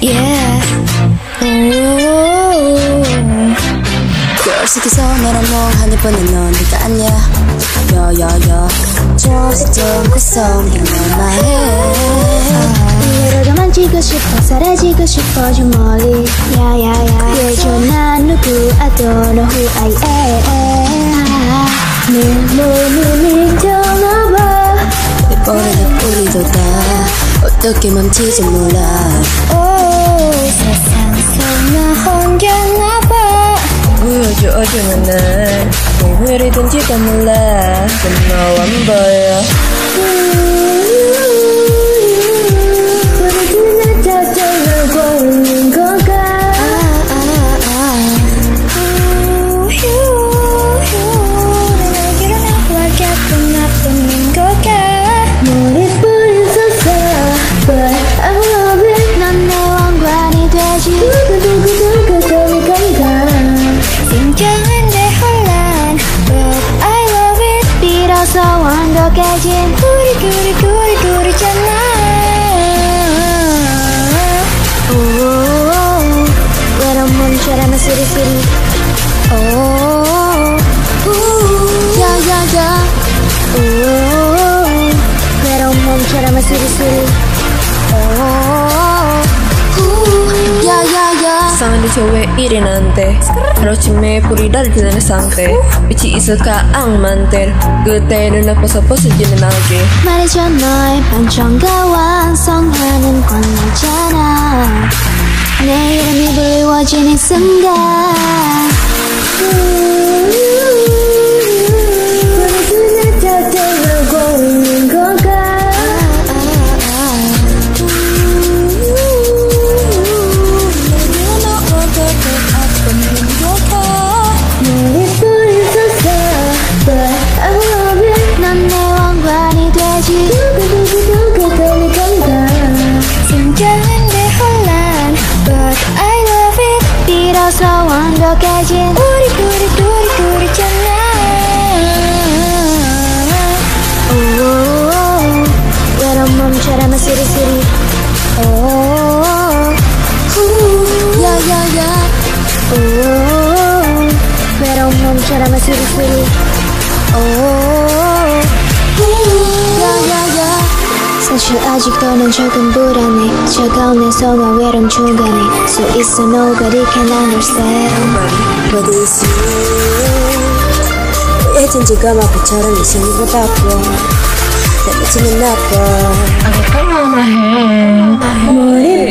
Yeah. 솔직해서 너랑 뭐 하늘 보는 넌 네가 아니야 야야야 조금씩 좀 구성해 너나해 이대로 도망치고 싶어 사라지고 싶어 좀 멀리 야야야 그래줘 난 누구 I don't know who I am 어떻게 멈추지 몰라. 오 세상 속나 혼자나봐. 보여줘 어제는 날? 오늘이 된지도 몰라. 넌 너안 보여 우 완벽해진 우리 둘이 둘이 둘이잖아. 오 외로운 몸처럼 오 외로운 몸처럼 쓰리쓰리 이상한데 저왜 이리 난데 하루아침에 불이 나를 빛내는 상태 빛이 있을까 악만들 그때는 나빠서 벗어지는 날개 말해줘 너의 반전과 완성하는 건 너잖아 내 이름이 불리워지는 순간 야야야 오 외로운 몸처럼 쓰리쓰리. 오 야야야. 사실 아직도 난 조금 불안해. 차가운 내 손과 외로운 중간에. nobody can understand. 어디 있어 예전지가 마포처럼 네 생긴 거 바꿔. 내 미치면 나빠. 머리